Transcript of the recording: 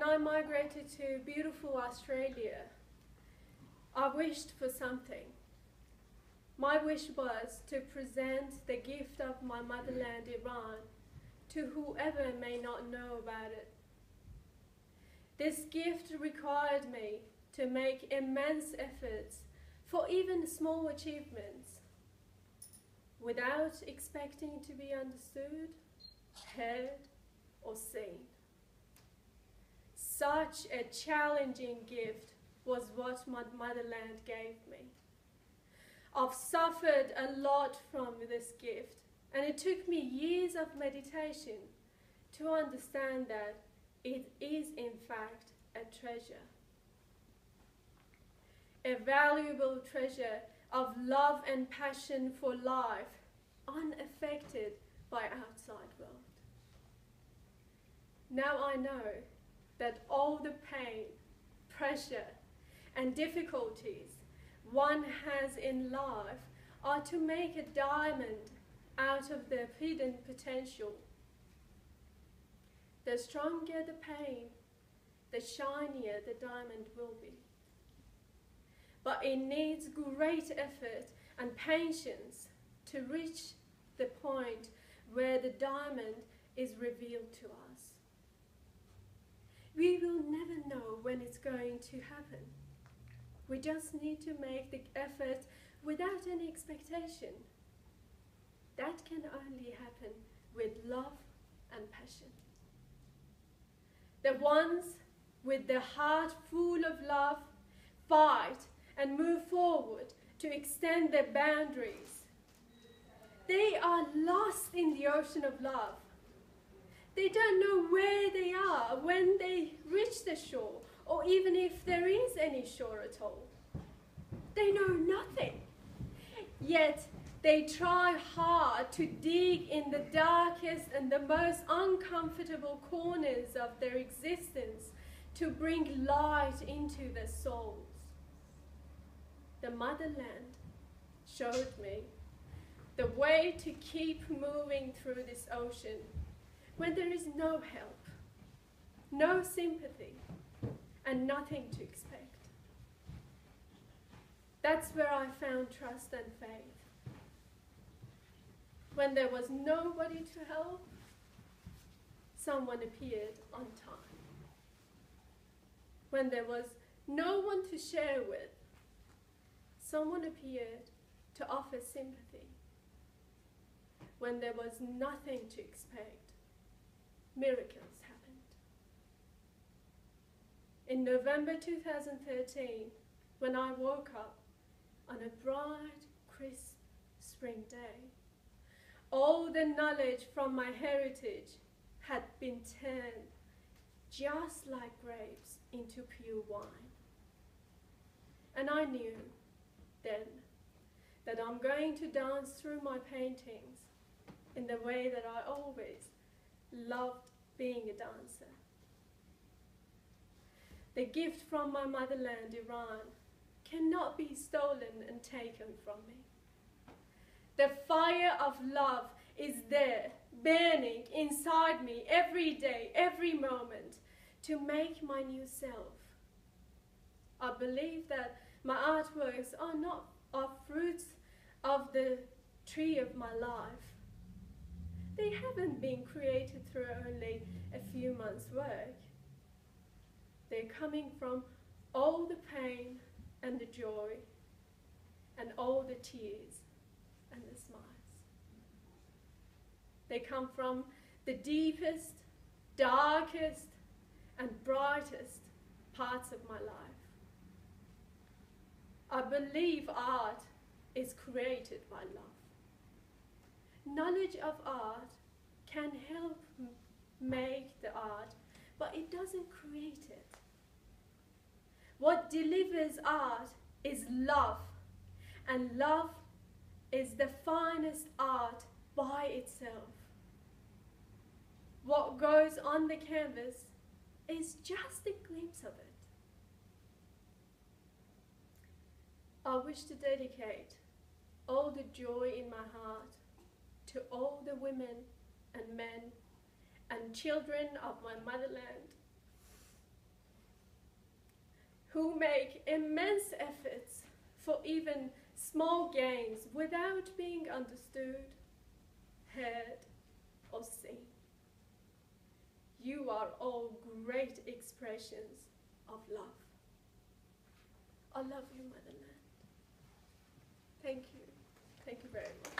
when I migrated to beautiful Australia, I wished for something. My wish was to present the gift of my motherland, Iran, to whoever may not know about it. This gift required me to make immense efforts for even small achievements without expecting to be understood, heard, or seen. Such a challenging gift was what my motherland gave me. I've suffered a lot from this gift, and it took me years of meditation to understand that it is, in fact, a treasure. A valuable treasure of love and passion for life, unaffected by outside world. Now I know that all the pain, pressure, and difficulties one has in life are to make a diamond out of their hidden potential. The stronger the pain, the shinier the diamond will be. But it needs great effort and patience to reach the point where the diamond is revealed to us. We will never know when it's going to happen. We just need to make the effort without any expectation. That can only happen with love and passion. The ones with the heart full of love fight and move forward to extend their boundaries. They are lost in the ocean of love. They don't know where they are when they reach the shore or even if there is any shore at all. They know nothing. Yet they try hard to dig in the darkest and the most uncomfortable corners of their existence to bring light into their souls. The motherland showed me the way to keep moving through this ocean when there is no help, no sympathy, and nothing to expect. That's where I found trust and faith. When there was nobody to help, someone appeared on time. When there was no one to share with, someone appeared to offer sympathy. When there was nothing to expect, miracles happened. In November 2013, when I woke up on a bright, crisp spring day, all the knowledge from my heritage had been turned just like grapes into pure wine. And I knew then that I'm going to dance through my paintings in the way that I always loved being a dancer. The gift from my motherland, Iran, cannot be stolen and taken from me. The fire of love is there, burning inside me every day, every moment, to make my new self. I believe that my artworks are not are fruits of the tree of my life. They haven't been created through only a few months' work. They're coming from all the pain and the joy and all the tears and the smiles. They come from the deepest, darkest, and brightest parts of my life. I believe art is created by love. Knowledge of art can help make the art, but it doesn't create it. What delivers art is love, and love is the finest art by itself. What goes on the canvas is just a glimpse of it. I wish to dedicate all the joy in my heart to all the women and men and children of my motherland who make immense efforts for even small gains without being understood, heard, or seen. You are all great expressions of love. I love you, Motherland. Thank you. Thank you very much.